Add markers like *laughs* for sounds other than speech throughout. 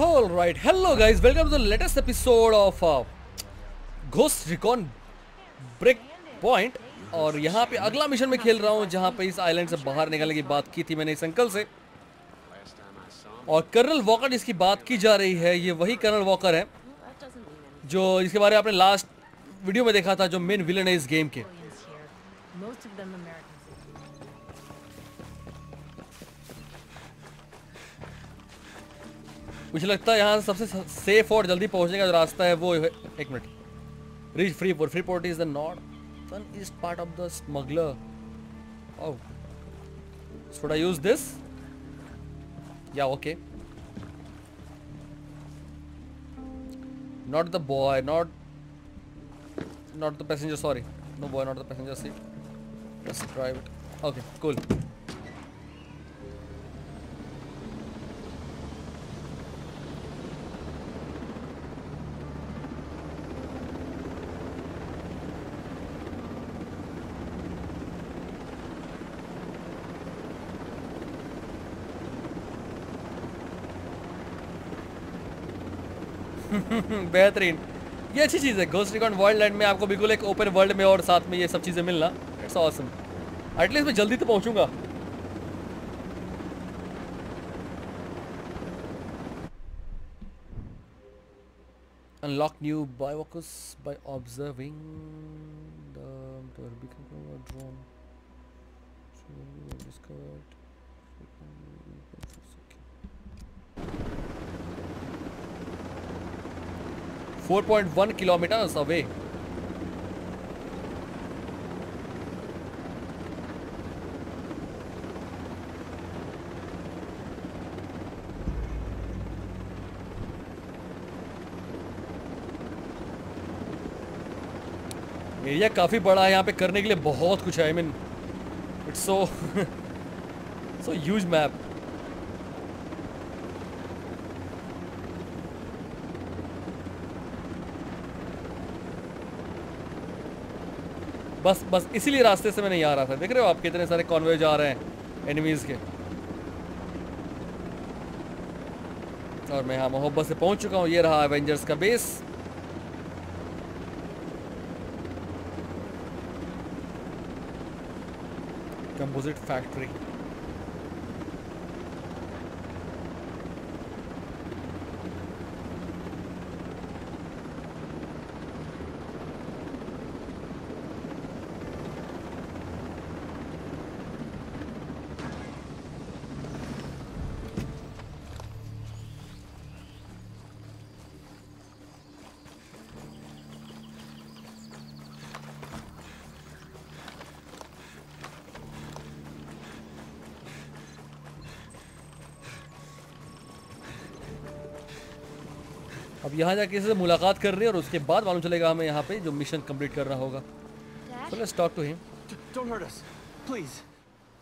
All right, hello guys, welcome to the latest episode of uh, Ghost Recon Breakpoint. और यहाँ पे अगला mission में खेल रहा हूँ जहाँ पे इस आइलैंड से बाहर निकलने की बात की थी मैंने इस अंकल से। और कर्नल वॉकर जिसकी बात की जा रही है ये वही कर्नल वॉकर है जो जिसके बारे में आपने लास्ट वीडियो में देखा था जो मेन विलन है इस गेम के। मुझे लगता है यहाँ सबसे सेफ़ और जल्दी पहुँचने का रास्ता है वो एक minute. Reach free port free port is the north east part of the smuggler oh should I use this या okay not the boy not not the passenger sorry no boy not the passenger seat drive okay cool *laughs* बेहतरीन। ये अच्छी चीज़ है ghost recon world land में आपको बिल्कुल एक open world में और साथ में ये सब चीज़ें मिलना। इट्स ऑसम एटलीस्ट मैं जल्दी तो पहुंचूँगा। Unlock new bioworkers by observing the, beacon drone. So, we discovered. Four point one kilometers away. Area काफ़ी बड़ा है, यहाँ पे करने के लिए बहुत कुछ है I mean it's so so huge map बस बस इसीलिए रास्ते से मैं नहीं आ रहा था। देख रहे हो आप कितने सारे कॉन्वे जा रहे हैं एनिमीज के। और मैं यहाँ मोहब्बत से पहुँच चुका हूँ। ये रहा एवेंजर्स का बेस कंपोजिट फैक्ट्री यहाँ जाके किसी से मुलाकात कर रही है और उसके बाद मालूम चलेगा हमें यहाँ पे जो मिशन कंप्लीट करना होगा Dad? So let's talk to him. D- don't hurt us, please.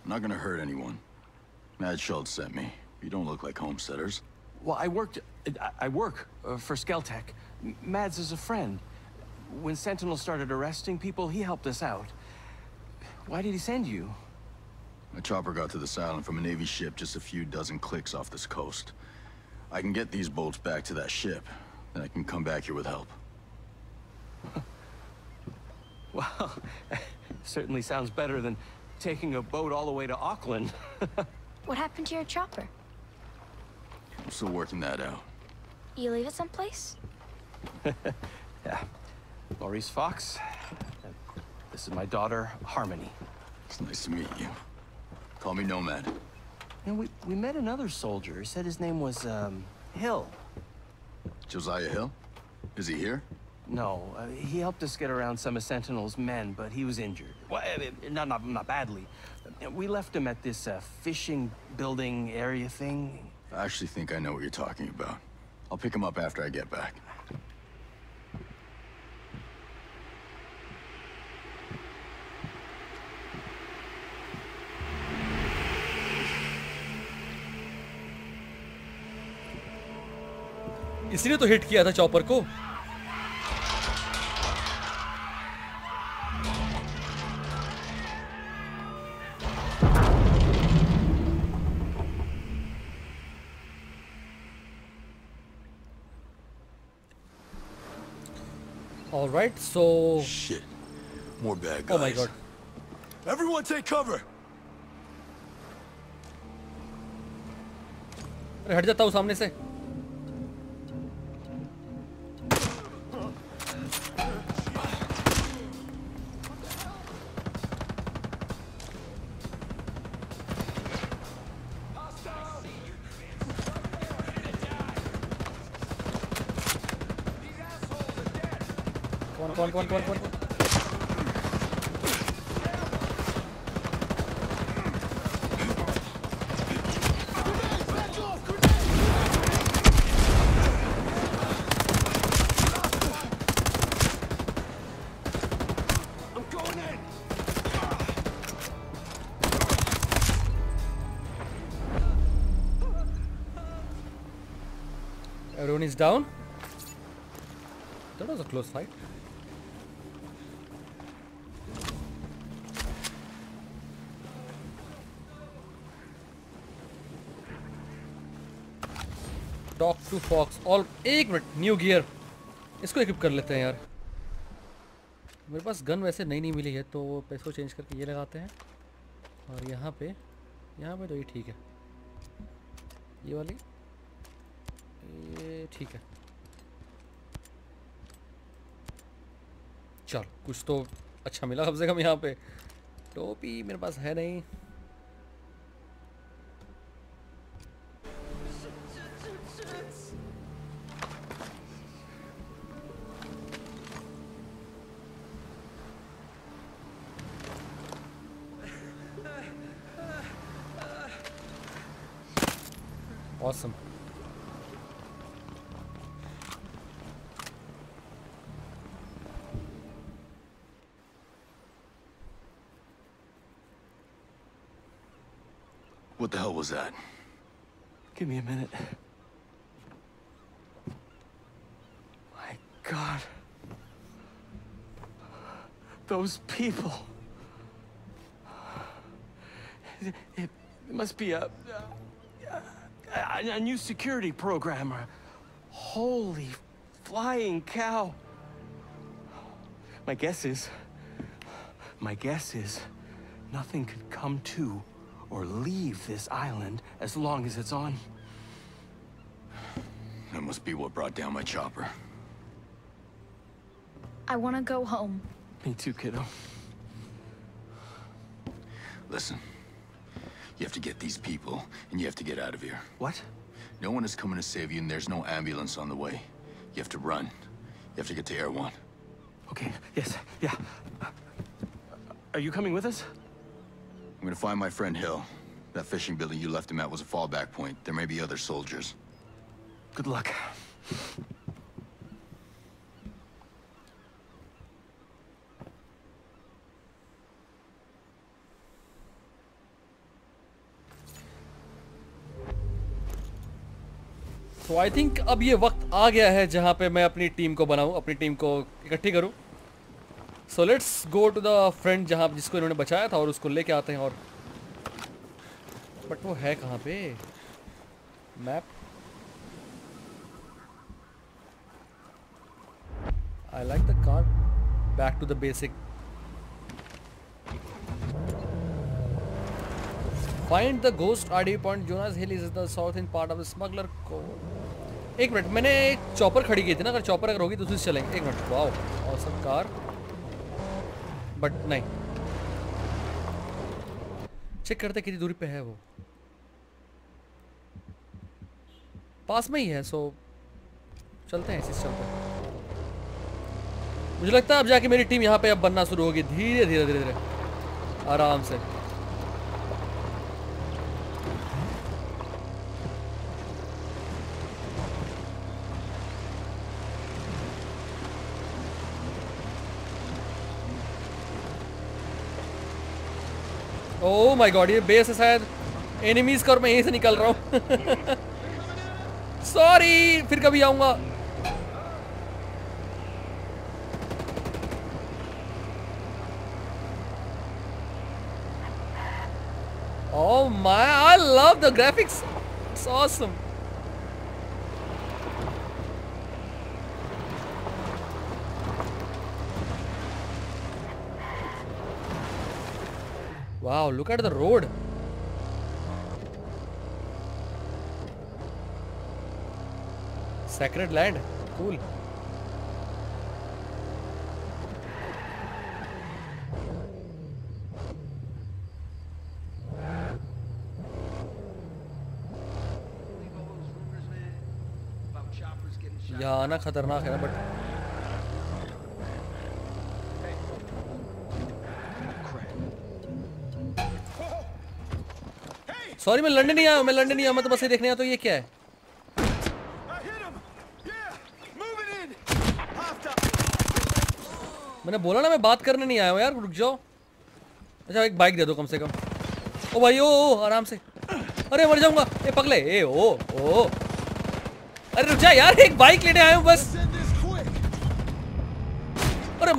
I'm not gonna hurt anyone. Mad Schultz sent me. You don't look like homesteaders. Well, I worked. I, I work uh, for Skeltech. M- Mads is a friend. When Sentinel started arresting people, he helped us out. Why did he send you? My chopper got to this island from a Navy ship just a few dozen clicks off this coast. I can get these bolts back to that ship. then I can come back here with help. *laughs* Well, *laughs* certainly sounds better than taking a boat all the way to Auckland. *laughs* What happened to your chopper? I'm still working that out. You leave it someplace? yeah. Maurice Fox. This is my daughter, Harmony. It's nice to meet you. Call me Nomad. And we, we met another soldier. He said his name was, um, Hill. Josiah Hill? Is he here? No, uh, he helped us get around some of Sentinel's men, but he was injured. Well, uh, uh, not, not, not badly. We left him at this uh, fishing building area thing. I actually think I know what you're talking about. I'll pick him up after I get back. इसलिए तो hit किया था chopper को All right, so shit, more bad guys. Oh my god! Everyone, take cover. हट जाता हूँ सामने से one, one, one, one. Everyone is down. That was a close fight. To fox all एक मिनट न्यू गियर इसको equip कर लेते हैं यार। मेरे पास गन वैसे नई नहीं मिली है तो पैसों चेंज करके ये लगाते हैं। और यहाँ पे यहाँ पे तो ये ठीक है। ये वाली, ये ठीक है। चल, कुछ तो अच्छा मिला कम से कम यहाँ पे। टोपी मेरे पास है नहीं। Awesome. What the hell was that? Give me a minute. My God. Those people. It, it must be a, a, a, a new security program. or- Holy flying cow. My guess is, my guess is, nothing could come to or leave this island as long as it's on. That must be what brought down my chopper. I want to go home. Me too, kiddo. Listen. You have to get these people, and you have to get out of here. What? No one is coming to save you, and there's no ambulance on the way. You have to run. You have to get to Air One. Okay, yes, yeah. Are you coming with us? I'm gonna find my friend Hill. That fishing building you left him at was a fallback point. There may be other soldiers. Good luck. तो I think अब ये वक्त आ गया है जहाँ पे मैं अपनी टीम को बनाऊँ, अपनी टीम को इकट्ठी करूँ। So let's go to the friend जहाँ जिसको इन्होंने बचाया था और उसको लेके आते हैं और बट वो है कहाँ पे? Map I like the car back to the basic Find the ghost RD point. Jonas Hill is the southern part of the smuggler cove. एक मिनट मैंने एक चॉपर खड़ी की थी ना, अगर चॉपर अगर होगी तो उसी से चलेंगे। एक minute wow awesome car but नहीं। चेक करते कितनी दूरी पे है वो। पास में ही है सो चलते हैं, इसी चलते हैं। मुझे लगता है अब जाके मेरी टीम यहाँ पे अब बनना शुरू होगी। धीरे धीरे धीरे धीरे। आराम से। ओह माय गॉड ये बेस है शायद एनिमीज का और मैं यहीं से निकल रहा हूँ *laughs* सॉरी फिर कभी आऊँगा Oh my, I love the graphics. It's awesome. Wow, look at the road. Sacred land. Cool. यहाँ आना खतरनाक है ना बट सॉरी मैं लंदन नहीं आया मैं लंदन नहीं आया मैं तो बस ये देखने आया तो ये क्या है! मैंने बोला ना मैं बात करने नहीं आया हूँ यार रुक जाओ। अच्छा एक बाइक दे दो कम से कम। ओ भाई ओ, ओ आराम से। अरे मर जाऊँगा। ए पगले ए ओ ओ। अरे रुक जा यार एक बाइक लेने आया हूँ बस! अरे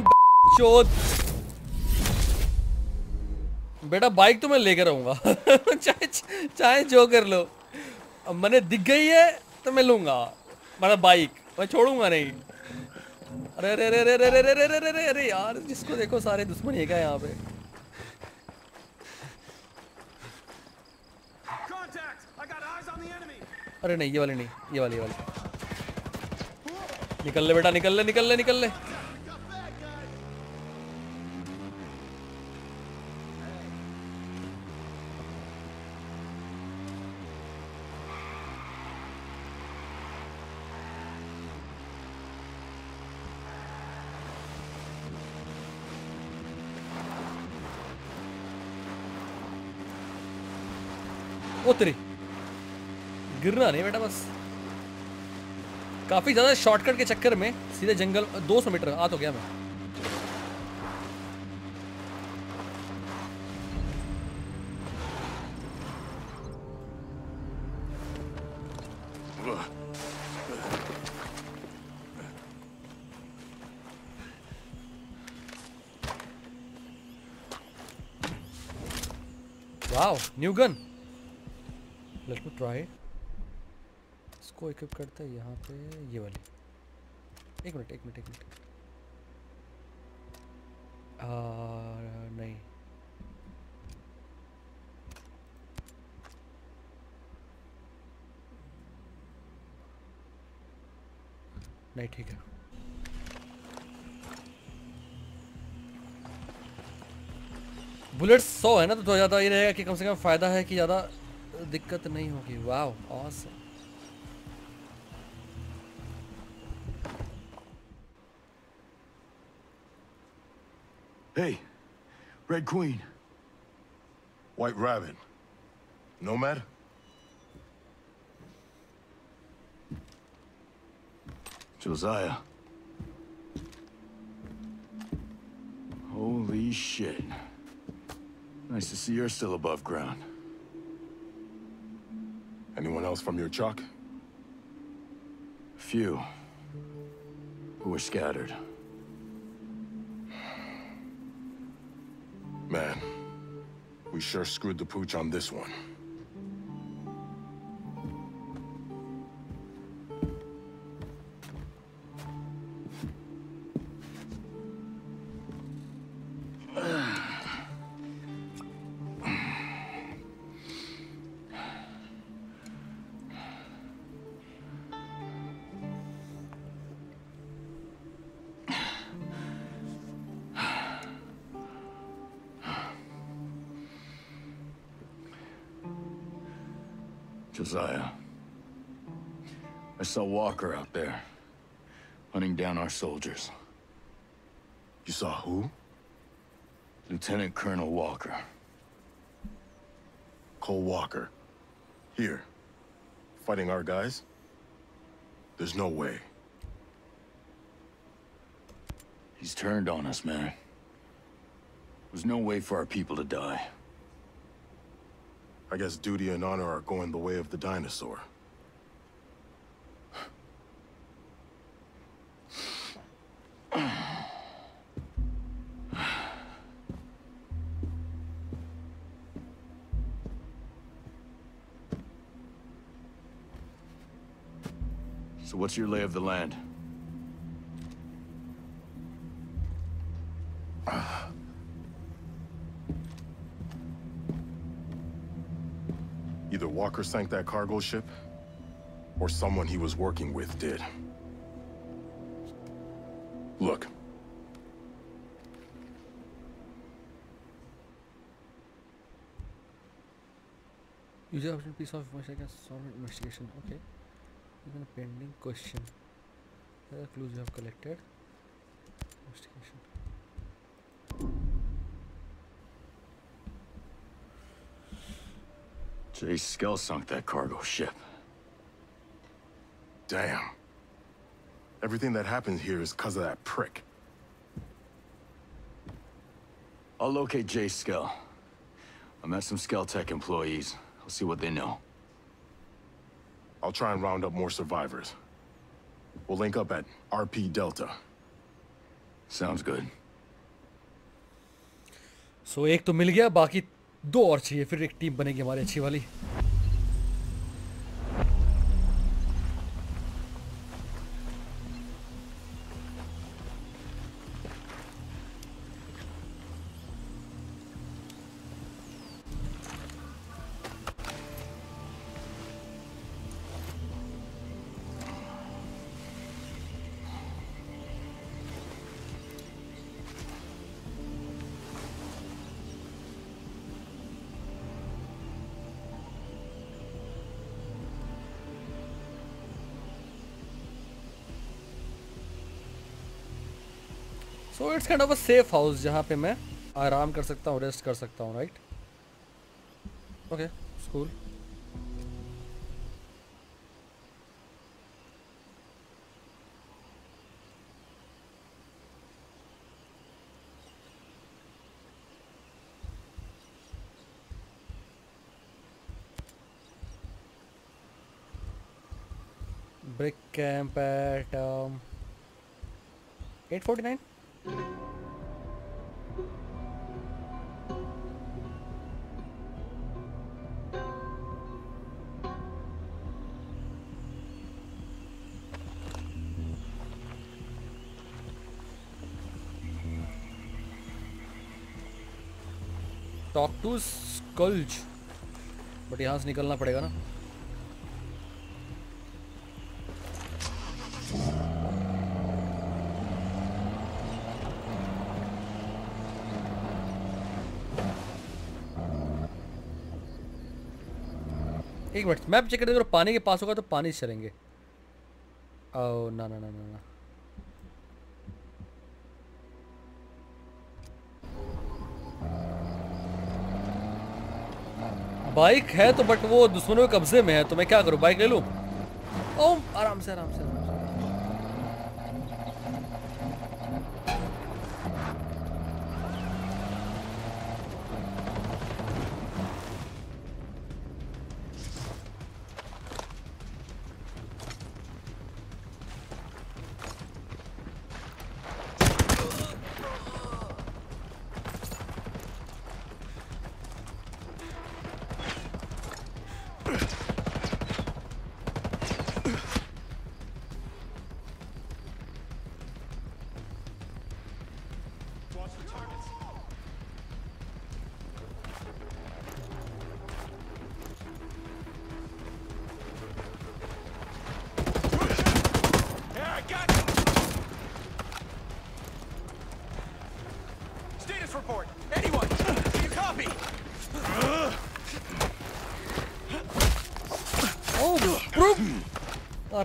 चोद बेटा बाइक तो मैं लेकर रहूँगा *laughs* *laughs* चाहे जो कर लो। अब मैंने दिख गई है तो मैं लूँगा। मतलब बाइक मैं छोड़ूँगा नहीं। अरे अरे अरे अरे अरे अरे अरे अरे अरे अरे यार जिसको देखो सारे दुश्मन ही है यहाँ पे! अरे नहीं ये वाली नहीं ये वाली ये वाली। निकल ले बेटा निकल ले निकल ले निकल ले। ओ तेरी गिरना नहीं बेटा बस। काफ़ी ज़्यादा शॉर्टकट के चक्कर में सीधे जंगल 200 मीटर आ तो गया मैं। न्यू गन ट्राई इसको इक्विप करते हैं यहाँ पे, ये वाली। एक मिनट एक मिनट एक मिनट। नहीं। नहीं, ठीक है। बुलेट सौ है ना तो थोड़ा ज़्यादा ये रहेगा कि कम से कम फ़ायदा है कि ज़्यादा दिक्कत नहीं होगी वाह awesome Hey, Red Queen. White Rabbit. Nomad? Josiah. Holy shit. Nice to see you're still above ground. Anyone else from your chalk? Few. Who were scattered. Man, we sure screwed the pooch on this one. Josiah. I saw Walker out there, hunting down our soldiers. You saw who? Lieutenant Colonel Walker. Cole Walker. Here. Fighting our guys? There's no way. He's turned on us, man. There's no way for our people to die. I guess duty and honor are going the way of the dinosaur. So what's your lay of the land? Walker sank that cargo ship, or someone he was working with did. Look. User option piece of against solve investigation. Okay. Even a pending question. The clues you have collected? Investigation. Jay Skell sunk that cargo ship. Damn. Everything that happened here is because of that prick. I'll locate Jay Skell. I met some Skell Tech employees. I'll see what they know. I'll try and round up more survivors. We'll link up at RP Delta. Sounds good. So so, एक तो मिल गया बाकी दो और चाहिए फिर एक team बनेगी हमारी अच्छी वाली। It's kind of a safe house जहाँ पे मैं आराम कर सकता हूँ रेस्ट कर सकता हूँ right okay school brick camp at um, 849 talk to skulls but यहाँ से निकलना पड़ेगा ना। मिनट मैप चेक करते पानी के पास होगा तो पानी से चलेंगे। ओ ना ना ना ना ना। बाइक है तो बट वो दुश्मनों के कब्जे में है तो मैं क्या करूँ? बाइक ले लूँ? ओम आराम से आराम से, आराम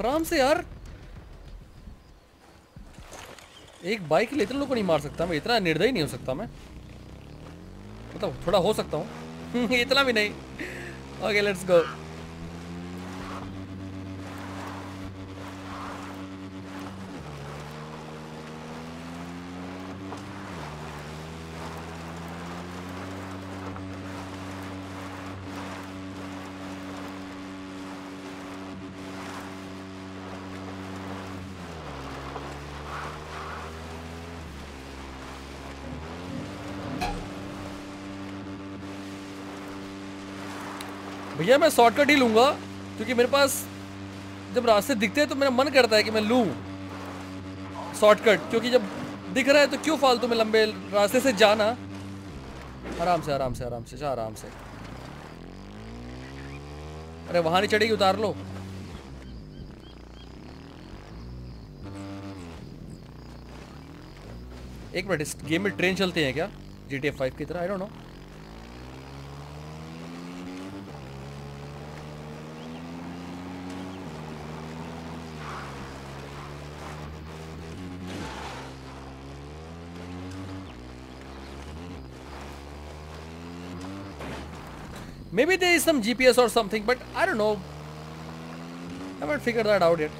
आराम से यार। एक बाइक के लिए इतने लोग को नहीं मार सकता मैं, इतना निर्दयी नहीं हो सकता मैं। मतलब थोड़ा हो सकता हूँ। *laughs* इतना भी नहीं। ओके लेट्स गो भैया, मैं शॉर्टकट ही लूँगा, क्योंकि मेरे पास जब रास्ते दिखते हैं तो मेरा मन करता है कि मैं लूँ शॉर्टकट क्योंकि जब दिख रहा है तो क्यों फालतू में लंबे रास्ते से जाना? आराम से आराम से आराम से, जा, आराम से। अरे, वहाँ नहीं चढ़ेगी, उतार लो। एक मिनट, इस गेम में ट्रेन चलते हैं क्या? जी टी एफ़ फाइव की तरह? I don't know Maybe there is some GPS or something, but I don't know. I haven't figured that out yet.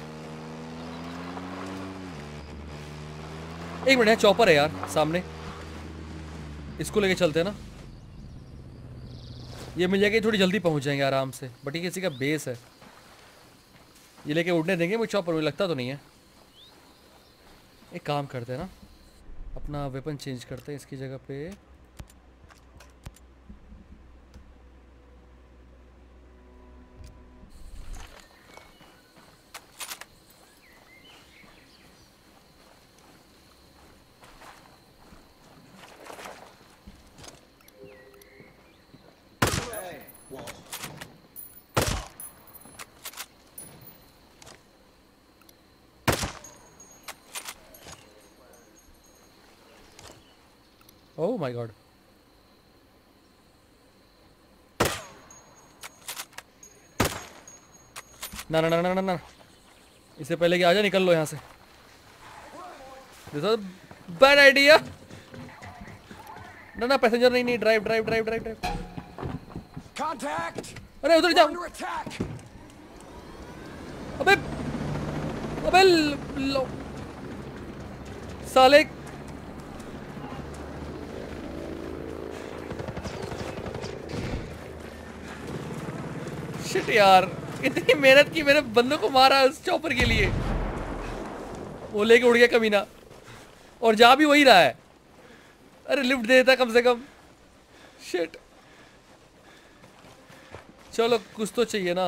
एक मिनट है चॉपर है यार सामने। इसको लेके चलते हैं ना। ये मिल जाएगी थोड़ी जल्दी पहुँच जाएँगे आराम से बट ये किसी का बेस है। ये लेके उड़ने देंगे मुझे चॉपर मुझे लगता तो नहीं है। एक काम करते हैं ना अपना वेपन चेंज करते हैं इसकी जगह पे। My god. ना ना ना ना ना ना इससे पहले कि आजा निकल लो यहाँ से। दिस बैड आइडिया ना ना पैसेंजर नहीं नहीं drive drive drive drive drive Contact! अरे उधर जाओ। अबे अबे लो। साले शिट यार। इतनी मेहनत की मेरे बंदों को मारा उस चॉपर के लिए। वो लेके उड़ गया कमीना। और जा भी वही रहा है। अरे लिफ्ट दे देता कम से कम। शिट चलो, कुछ तो चाहिए ना।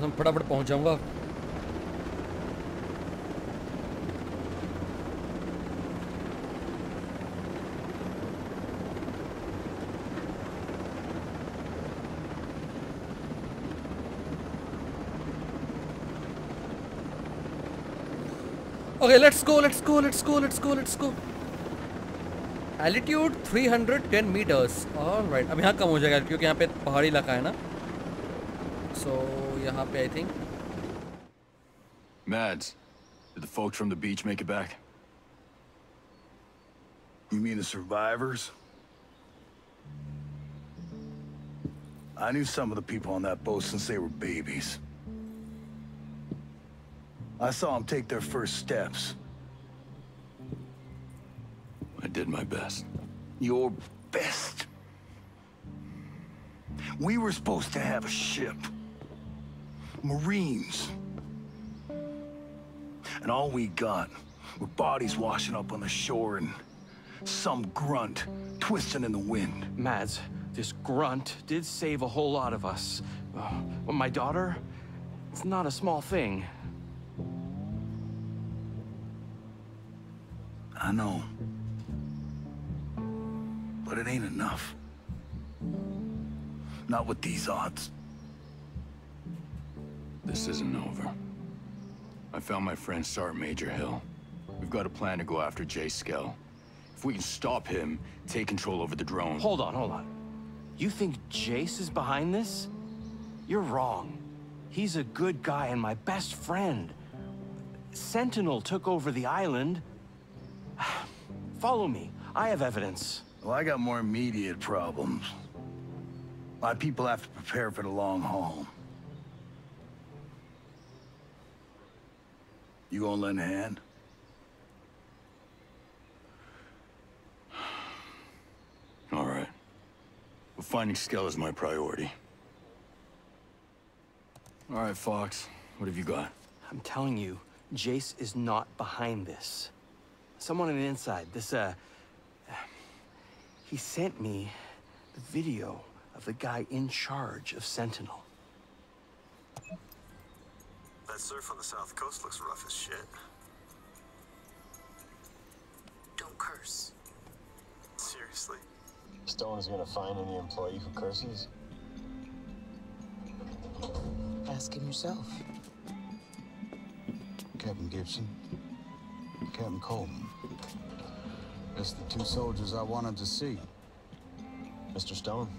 मौसम फटाफट पहुँच जाऊँगा। Okay let's go let's go let's go let's go let's go altitude 310 metres alright अब यहाँ कम हो जाएगा क्योंकि यहाँ पे पहाड़ी इलाका है ना। so, यहाँ पे I think Mads, did the folks from the beach make it back? You mean the survivors? I knew some of the people on that boat since they were babies. I saw them take their first steps. I did my best. Your best. We were supposed to have a ship. Marines. And all we got were bodies washing up on the shore and some grunt twisting in the wind. Mads, this grunt did save a whole lot of us. Uh, well, my daughter, it's not a small thing. I know. But it ain't enough. Not with these odds. This isn't over. I found my friend Sergeant Major Hill. We've got a plan to go after Jay Skell. If we can stop him, take control over the drone. Hold on, hold on. You think Jace is behind this? You're wrong. He's a good guy and my best friend. Sentinel took over the island. *sighs* Follow me. I have evidence. Well, I got more immediate problems. My people have to prepare for the long haul. You gonna lend a hand? All right. Well, finding Skell is my priority. All right, Fox. What have you got? I'm telling you, Jace is not behind this. Someone on the inside, this, uh... He sent me the video of the guy in charge of Sentinel. That surf on the south coast looks rough as shit. Don't curse. Seriously? Stone is gonna find any employee who curses? Ask him yourself. Captain Gibson, Captain Coleman. That's the two soldiers I wanted to see. Mr. Stone?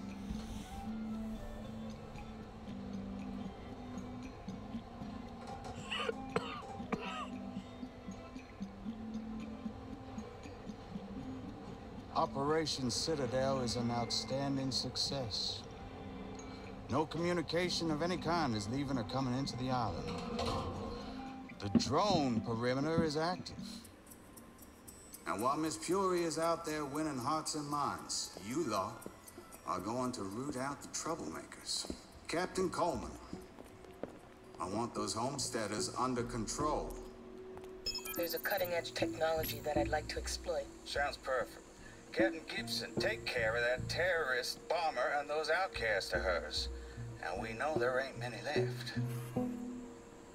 Operation Citadel is an outstanding success. No communication of any kind is leaving or coming into the island. The drone perimeter is active. And while Miss Fury is out there winning hearts and minds, you lot are going to root out the troublemakers. Captain Coleman, I want those homesteaders under control. There's a cutting-edge technology that I'd like to exploit. Sounds perfect. Captain Gibson, take care of that terrorist bomber and those outcasts of hers. And we know there ain't many left.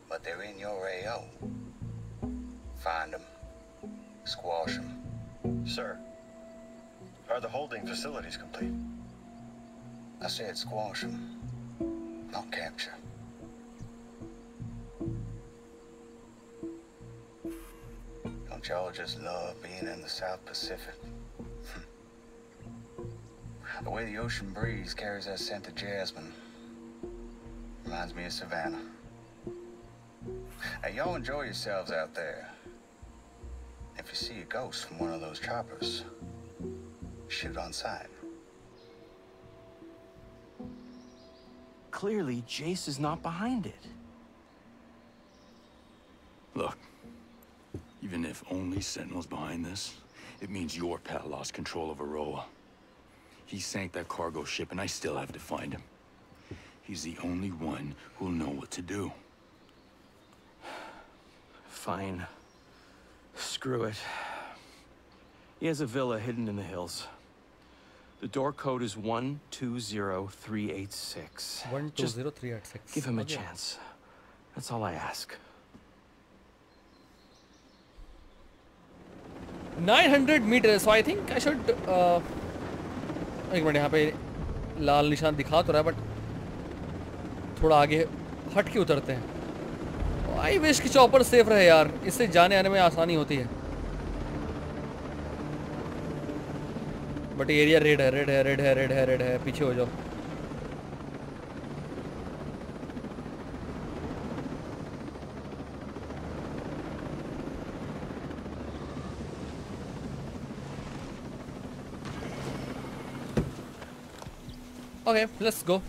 But they're in your AO. Find them. Squash them. Sir, are the holding facilities complete? I said squash them, not capture. Don't y'all just love being in the South Pacific? The way the ocean breeze carries that scent of jasmine reminds me of Savannah. Now, y'all enjoy yourselves out there. If you see a ghost from one of those choppers, shoot on sight. Clearly, Jace is not behind it. Look, even if only Sentinel's behind this, it means your pal lost control of Aroa. He sank that cargo ship, and I still have to find him. He's the only one who'll know what to do. Fine. Screw it. He has a villa hidden in the hills. The door code is 120386. 120386. Give him a oh, chance. That's all I ask. 900 meters, so I think I should. Uh एक minute, यहाँ पे लाल निशान दिखा तो रहा है but थोड़ा आगे हट के उतरते हैं। आई विश कि चॉपर सेफ़ रहे यार। इससे जाने आने में आसानी होती है। बट एरिया रेड है रेड है रेड है रेड है रेड है, पीछे हो जाओ। Okay, let's go.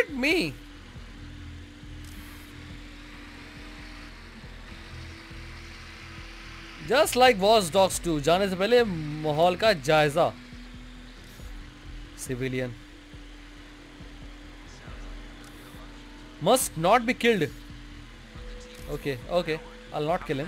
at me. Just like Watch Dogs 2, जाने से पहले माहौल का जायजा। Civilian must not be killed okay okay I not kill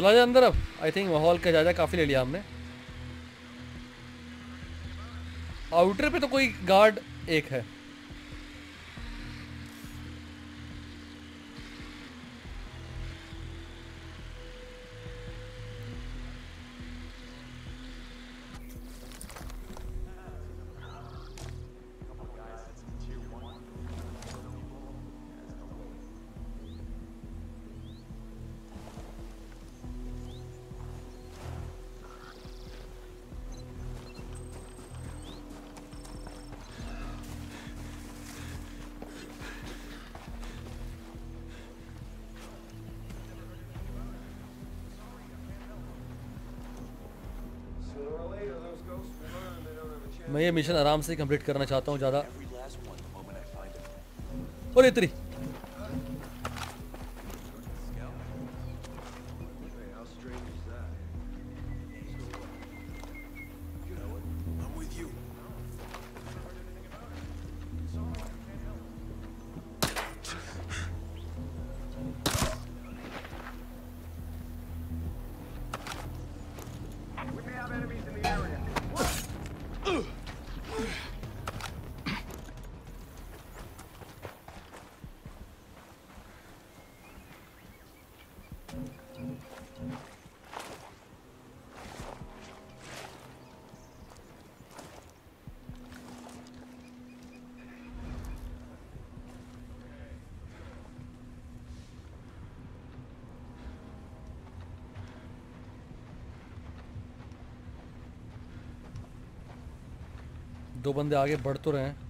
चला जाए अंदर अब। आई थिंक माहौल का जायजा काफ़ी ले लिया हमने। आउटर पे तो कोई गार्ड एक है। मैं ये मिशन आराम से कंप्लीट करना चाहता हूँ ज़्यादा। और इतनी दो बंदे आगे बढ़ तो रहे हैं।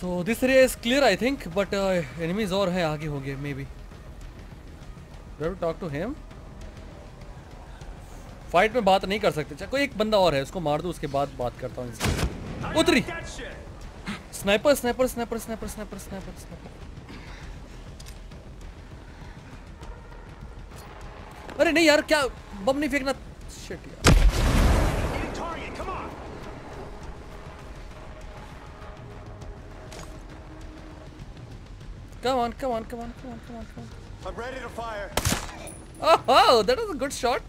This area is clear, I think, but uh, enemies और हैं आगे maybe. Do I have to talk to fight में बात नहीं कर सकते। अच्छा कोई एक बंदा और है उसको मार दो उसके बाद बात करता हूँ उतरी। Sniper sniper sniper sniper sniper sniper sniper अरे नहीं यार क्या बम नहीं फेंकना? शिट यार। Come on, come on, come on, come on, come on, come on. I'm ready to fire. Oh, oh that was a good shot.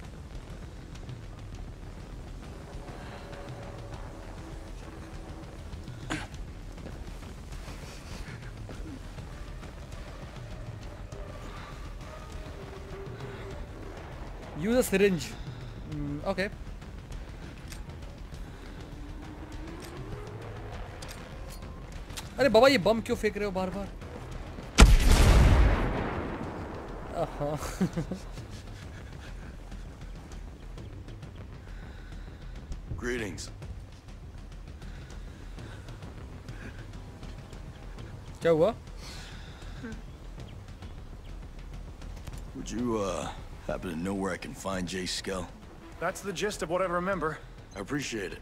Use a syringe. Mm, okay. अरे बाबा ये बम क्यों फेंक रहे हो बार बार Uh-huh. Greetings. Go what? Would you, uh, happen to know where I can find Jay Skell? That's the gist of what I remember. I appreciate it.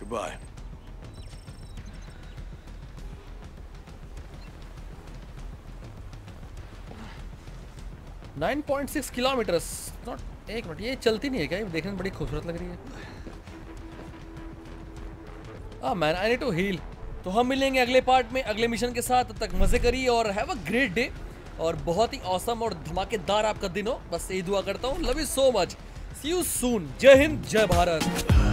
Goodbye. Nine point six kilometre not एक minute, ये चलती नहीं है क्या? ये देखने में बड़ी खूबसूरत लग रही है। आ man I need to heal तो हम मिलेंगे अगले पार्ट में, अगले मिशन के साथ। तब तक मज़े करिए और हैव अ ग्रेट डे और बहुत ही औसम और धमाकेदार आपका दिन हो। बस यही दुआ करता हूँ। Love you so much see you soon जय हिंद, जय भारत.